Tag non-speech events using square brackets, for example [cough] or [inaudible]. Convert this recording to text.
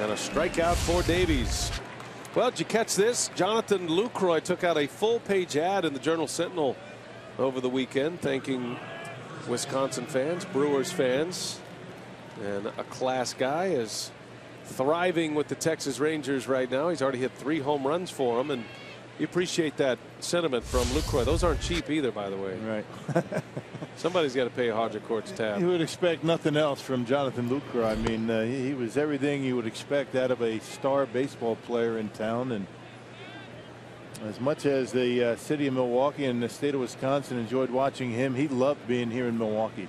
And a strikeout for Davies. Well, did you catch this? Jonathan Lucroy took out a full page ad in the Journal Sentinel over the weekend, thanking Wisconsin fans, Brewers fans, and a class guy is thriving with the Texas Rangers right now. He's already hit three home runs for them, and you appreciate that sentiment from Lucroy. Those aren't cheap either, by the way. Right. [laughs] Somebody's got to pay Hodge Court's tab. You would expect nothing else from Jonathan Lucroy. I mean, uh, he, he, was everything you would expect out of a star baseball player in town. And as much as the uh, city of Milwaukee and the state of Wisconsin enjoyed watching him, he loved being here in Milwaukee.